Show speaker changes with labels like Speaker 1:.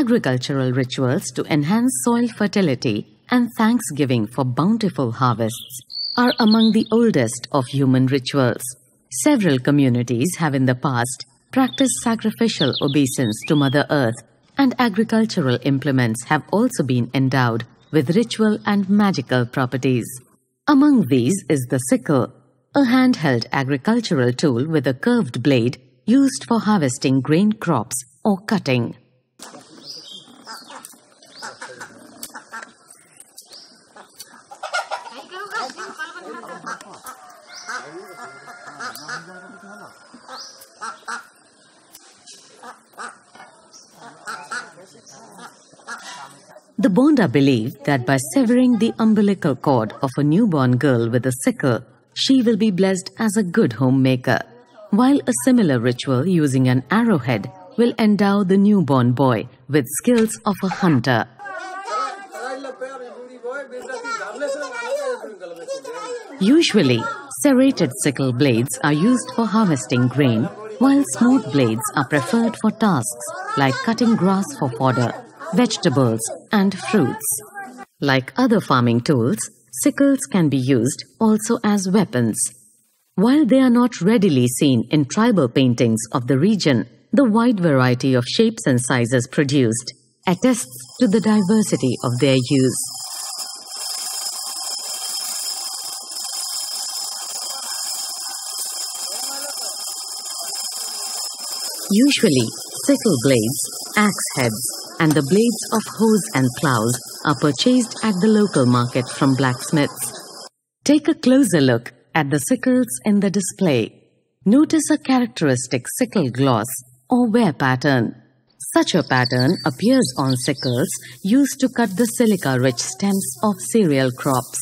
Speaker 1: agricultural rituals to enhance soil fertility and thanksgiving for bountiful harvests are among the oldest of human rituals. Several communities have in the past practiced sacrificial obeisance to Mother Earth, and agricultural implements have also been endowed with ritual and magical properties. Among these is the sickle, a handheld agricultural tool with a curved blade used for harvesting grain crops or cutting. The Bonda believe that by severing the umbilical cord of a newborn girl with a sickle, she will be blessed as a good homemaker, while a similar ritual using an arrowhead will endow the newborn boy with skills of a hunter. Usually, serrated sickle blades are used for harvesting grain, while smooth blades are preferred for tasks like cutting grass for fodder, vegetables, and fruits. Like other farming tools, sickles can be used also as weapons. While they are not readily seen in tribal paintings of the region, the wide variety of shapes and sizes produced attests to the diversity of their use. Usually, sickle blades, axe heads, and the blades of hoes and plows are purchased at the local market from blacksmiths. Take a closer look at the sickles in the display. Notice a characteristic sickle gloss or wear pattern. Such a pattern appears on sickles used to cut the silica-rich stems of cereal crops.